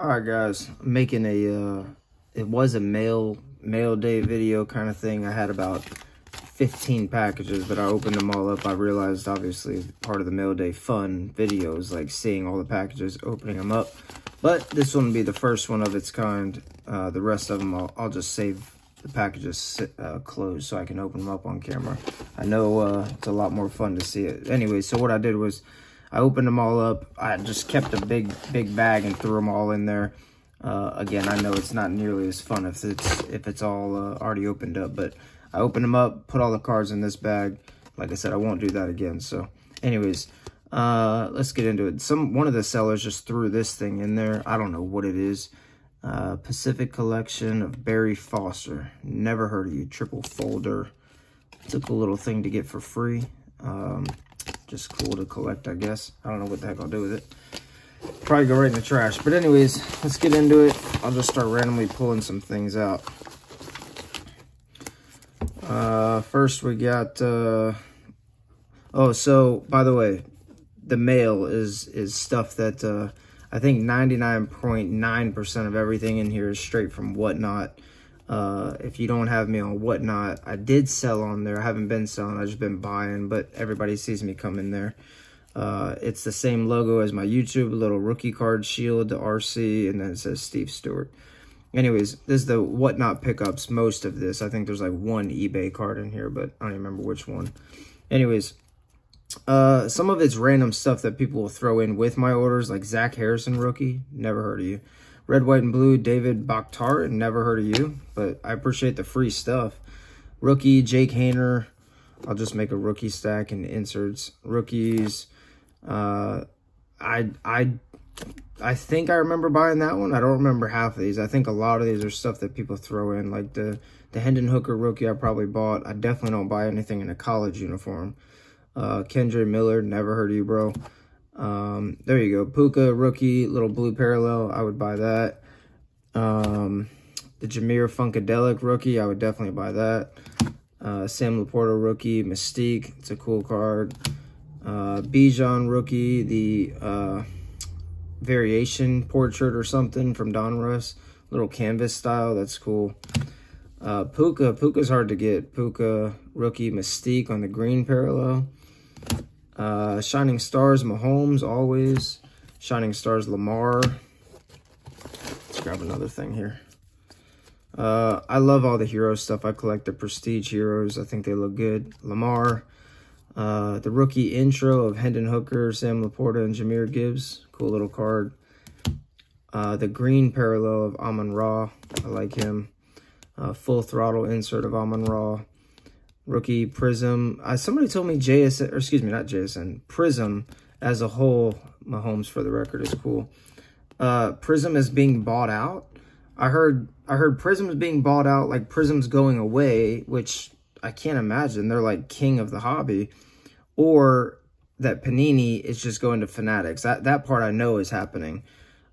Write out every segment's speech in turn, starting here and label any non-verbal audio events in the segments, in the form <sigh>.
All right, guys, I'm making a, uh, it was a mail, mail day video kind of thing. I had about 15 packages, but I opened them all up. I realized, obviously, part of the mail day fun videos, like seeing all the packages, opening them up. But this one will be the first one of its kind. Uh, the rest of them, I'll, I'll just save the packages uh, closed so I can open them up on camera. I know uh, it's a lot more fun to see it. Anyway, so what I did was I opened them all up. I just kept a big, big bag and threw them all in there. Uh, again, I know it's not nearly as fun if it's if it's all uh, already opened up, but I opened them up, put all the cards in this bag. Like I said, I won't do that again. So, anyways, uh, let's get into it. Some one of the sellers just threw this thing in there. I don't know what it is. Uh, Pacific Collection of Barry Foster. Never heard of you. Triple folder. Took a little thing to get for free. Um, just cool to collect, I guess. I don't know what the heck I'll do with it. Probably go right in the trash. But anyways, let's get into it. I'll just start randomly pulling some things out. Uh, first we got, uh, oh, so by the way, the mail is, is stuff that, uh, I think 99.9% .9 of everything in here is straight from Whatnot. Uh, if you don't have me on Whatnot, I did sell on there. I haven't been selling. I've just been buying, but everybody sees me come in there. Uh, it's the same logo as my YouTube, little rookie card shield, the RC, and then it says Steve Stewart. Anyways, this is the Whatnot pickups, most of this. I think there's like one eBay card in here, but I don't even remember which one. Anyways, uh, some of it's random stuff that people will throw in with my orders, like Zach Harrison rookie. Never heard of you. Red, White, and Blue, David Bakhtar. Never heard of you, but I appreciate the free stuff. Rookie, Jake Haener. I'll just make a rookie stack and inserts. Rookies. Uh, I, I, I think I remember buying that one. I don't remember half of these. I think a lot of these are stuff that people throw in, like the, the Hendon Hooker rookie I probably bought. I definitely don't buy anything in a college uniform. Uh, Kendre Miller, never heard of you, bro. Um, there you go. Puka, rookie, little blue parallel. I would buy that. Um, the Jameer Funkadelic rookie. I would definitely buy that. Uh, Sam LaPorta rookie, Mystique. It's a cool card. Uh, Bijan rookie, the uh, variation portrait or something from Donruss. Little canvas style. That's cool. Uh, Puka. Puka's hard to get. Puka rookie, Mystique on the green parallel. Uh, Shining Stars, Mahomes, always. Shining Stars, Lamar. Let's grab another thing here. Uh, I love all the hero stuff. I collect the Prestige heroes. I think they look good. Lamar. Uh, the rookie intro of Hendon Hooker, Sam LaPorta, and Jahmyr Gibbs. Cool little card. Uh, the green parallel of Amon Ra. I like him. Uh, full throttle insert of Amon Ra. Rookie Prizm. Uh, somebody told me JSN, or excuse me, not JSN, Prizm as a whole, Mahomes for the record is cool. Uh, Prizm is being bought out. I heard I heard Prizm is being bought out, like Prizm's going away, which I can't imagine. They're like king of the hobby. Or that Panini is just going to Fanatics. That, that part I know is happening.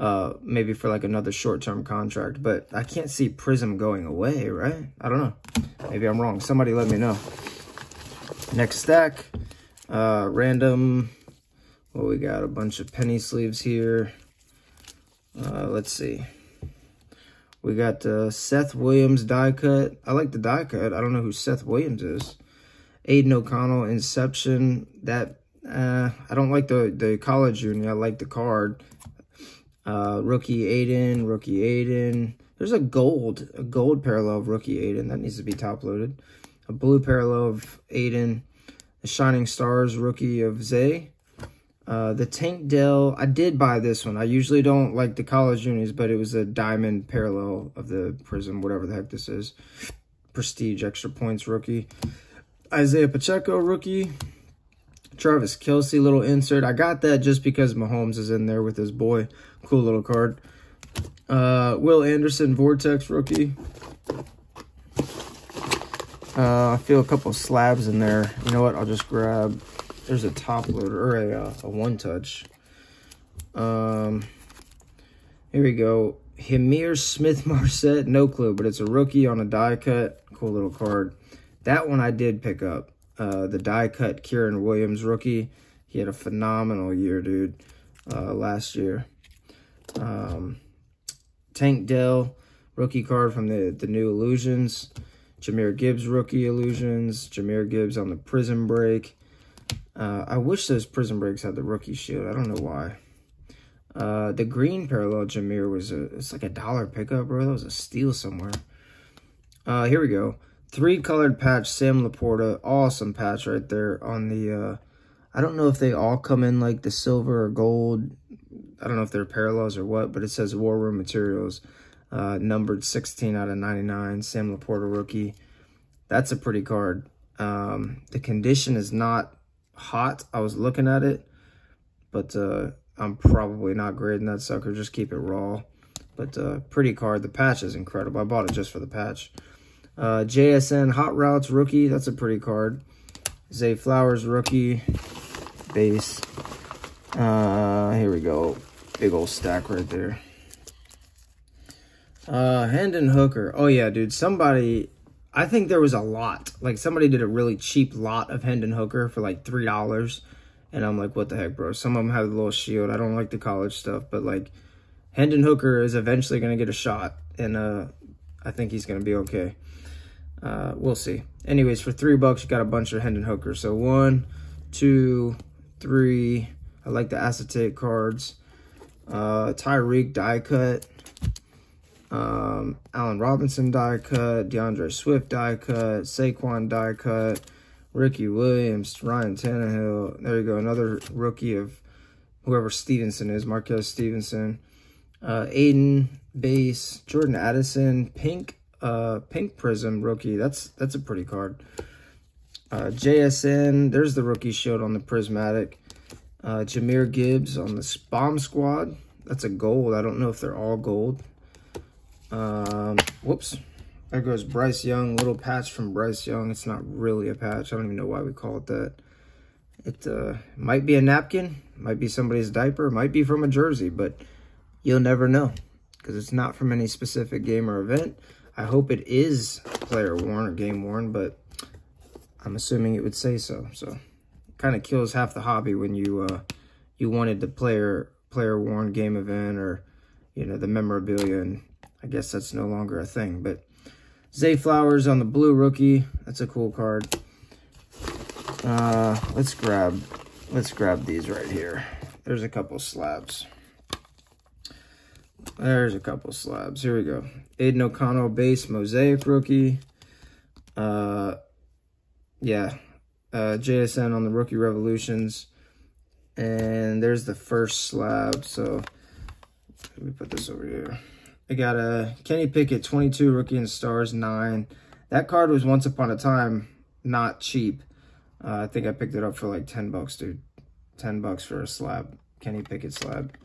Uh, maybe for like another short-term contract. But I can't see Prizm going away, right? I don't know. Maybe I'm wrong. Somebody let me know. Next stack. Uh, random. Well, we got a bunch of penny sleeves here. Uh, let's see. We got uh, Seth Williams die cut. I like the die cut. I don't know who Seth Williams is. Aidan O'Connell, Inception. That uh, I don't like the, the college uni. I like the card. Uh, rookie Aidan, rookie Aidan. There's a gold, a gold parallel of rookie Aidan. That needs to be top loaded. A blue parallel of Aidan. The Shining Stars rookie of Zay. Uh, the Tank Dell, I did buy this one. I usually don't like the college unis, but it was a diamond parallel of the Prizm, whatever the heck this is. Prestige extra points rookie. Isaiah Pacheco rookie. Travis Kelce little insert. I got that just because Mahomes is in there with his boy. Cool little card. Uh, Will Anderson Vortex rookie. Uh, I feel a couple slabs in there. You know what? I'll just grab. There's a top loader or a, uh, a one touch. Um, here we go. Ihmir Smith Marsette. No clue, but it's a rookie on a die cut. Cool little card. That one I did pick up. Uh, the die cut Kyren Williams rookie. He had a phenomenal year, dude, uh, last year. Um, Tank Dell, rookie card from the, the new Illusions. Jahmyr Gibbs rookie Illusions. Jahmyr Gibbs on the Prison Break. Uh, I wish those Prison Breaks had the rookie shield. I don't know why. Uh, the green parallel Jahmyr was a, it's like a dollar pickup, bro. That was a steal somewhere. Uh, here we go. Three colored patch, Sam LaPorta. Awesome patch right there on the, uh, I don't know if they all come in like the silver or gold. I don't know if they're parallels or what, but it says War Room Materials. Uh, numbered 16 out of 99. Sam LaPorta rookie. That's a pretty card. Um, the condition is not hot. I was looking at it, but uh, I'm probably not grading that sucker. Just keep it raw. But uh, pretty card. The patch is incredible. I bought it just for the patch. Uh, JSN Hot Routes rookie. That's a pretty card. Zay Flowers rookie base. Uh, here we go. Big old stack right there. Uh, Hendon Hooker. Oh yeah, dude. Somebody, I think there was a lot. Like somebody did a really cheap lot of Hendon Hooker for like three dollars, and I'm like, what the heck, bro? Some of them have a little shield. I don't like the college stuff, but like, Hendon Hooker is eventually gonna get a shot, and uh, I think he's gonna be okay. Uh, we'll see. Anyways, for three bucks, you got a bunch of Hendon Hooker. So one, two, three. I like the acetate cards. Uh, Tyreek die cut. Um, Allen Robinson die cut. D'Andre Swift die cut. Saquon die cut. Ricky Williams. Ryan Tannehill. There you go. Another rookie of whoever Stevenson is. Marquez Stevenson. Uh, Aidan base. Jordan Addison. Pink. Uh, pink Prizm rookie. That's that's a pretty card. Uh, JSN. There's the rookie shield on the prismatic. Uh, Jahmyr Gibbs on the bomb squad. That's a gold. I don't know if they're all gold. Um, whoops. There goes Bryce Young. Little patch from Bryce Young. It's not really a patch. I don't even know why we call it that. It uh, might be a napkin. Might be somebody's diaper. Might be from a jersey. But you'll never know. Because it's not from any specific game or event. I hope it is player worn or game worn. But I'm assuming it would say so. So kind of kills half the hobby when you uh, you wanted the player player worn game event or you know the memorabilia and I guess that's no longer a thing but Zay Flowers on the blue rookie that's a cool card uh, let's grab let's grab these right here there's a couple slabs there's a couple slabs here we go Aidan O'Connell base mosaic rookie uh yeah uh, JSN on the Rookie Revolutions. And there's the first slab. So let me put this over here. I got a Kenny Pickett 22 Rookie and Stars 9. That card was once upon a time not cheap. Uh, I think I picked it up for like 10 bucks, dude. 10 bucks for a slab. Kenny Pickett slab.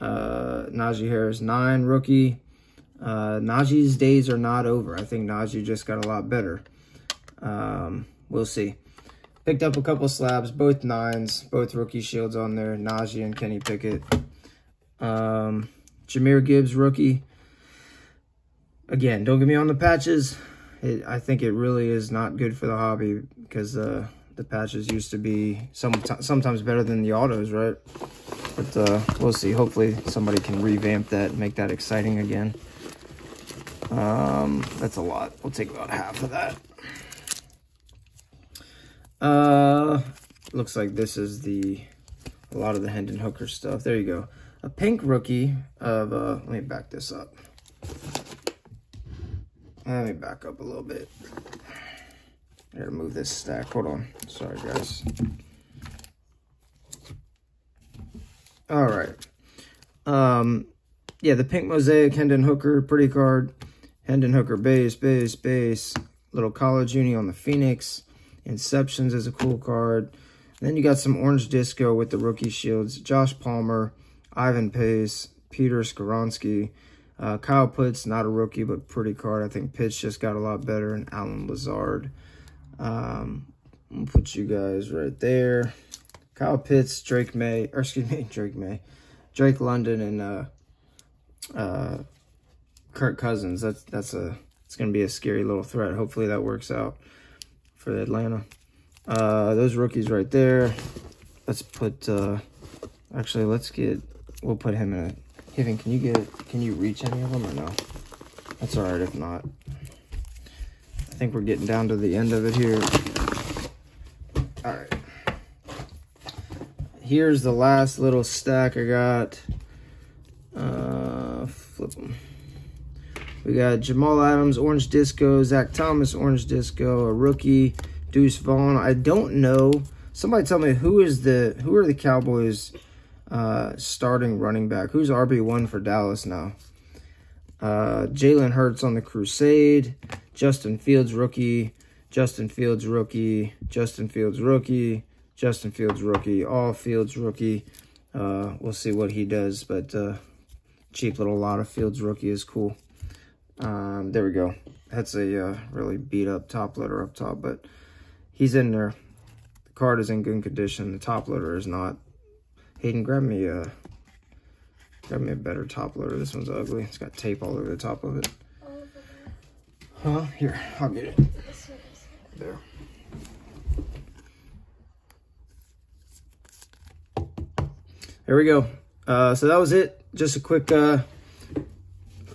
Uh, Najee Harris 9 Rookie. Uh, Najee's days are not over. I think Najee just got a lot better. Um, we'll see. Picked up a couple slabs, both nines, both rookie shields on there. Najee and Kenny Pickett. Um, Jahmyr Gibbs, rookie. Again, don't get me on the patches. It, I think it really is not good for the hobby because uh, the patches used to be some, sometimes better than the autos, right? But uh, we'll see. Hopefully somebody can revamp that and make that exciting again. Um, that's a lot. We'll take about half of that. Uh, looks like this is the, a lot of the Hendon Hooker stuff. There you go. A pink rookie of, uh, let me back this up. Let me back up a little bit. I gotta move this stack. Hold on. Sorry, guys. All right. Um, yeah, the pink mosaic Hendon Hooker, pretty card. Hendon Hooker base, base, base. Little college uni on the Phoenix. Inceptions is a cool card. Then you got some Orange Disco with the rookie shields. Josh Palmer, Ivan Pace, Peter Skoronski. Uh, Kyle Pitts, not a rookie, but pretty card. I think Pitts just got a lot better. And Allen Lazard. Um, I'll put you guys right there. Kyle Pitts, Drake Maye, or excuse me, <laughs> Drake Maye, Drake London and uh, uh, Kirk Cousins. That's that's a it's gonna be a scary little threat. Hopefully that works out for Atlanta. Uh, those rookies right there. Let's put, uh, actually, let's get, we'll put him in a, Kevin, can you get, can you reach any of them or no? That's all right if not. I think we're getting down to the end of it here. All right. Here's the last little stack I got. Uh, flip them. We got Jamal Adams, Orange Disco, Zach Thomas, Orange Disco, a rookie, Deuce Vaughn. I don't know. Somebody tell me who is the who are the Cowboys uh, starting running back? Who's RB one for Dallas now? Uh, Jalen Hurts on the Crusade, Justin Fields rookie, Justin Fields rookie, Justin Fields rookie, Justin Fields rookie, all Fields rookie. Uh, we'll see what he does, but uh, cheap little lot of Fields rookie is cool. Um, there we go. That's a uh, really beat up top loader up top, but he's in there. The card is in good condition. The top loader is not. Hayden, grab me a, grab me a better top loader. This one's ugly. It's got tape all over the top of it. Huh? Here, I'll get it. There. There we go. Uh, so that was it. Just a quick, uh,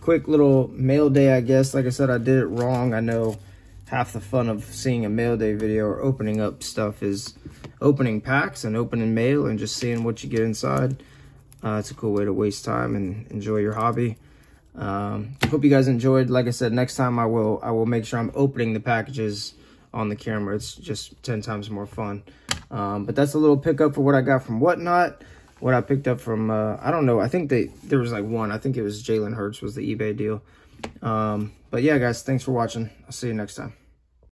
quick little mail day, I guess. Like I said, I did it wrong. I know half the fun of seeing a mail day video or opening up stuff is opening packs and opening mail and just seeing what you get inside. Uh, it's a cool way to waste time and enjoy your hobby. Um, hope you guys enjoyed. Like I said, next time I will I will make sure I'm opening the packages on the camera. It's just 10 times more fun. Um, but that's a little pickup for what I got from Whatnot. What I picked up from, uh, I don't know. I think they there was like one. I think it was Jalen Hurts was the eBay deal. Um, but yeah, guys, thanks for watching. I'll see you next time.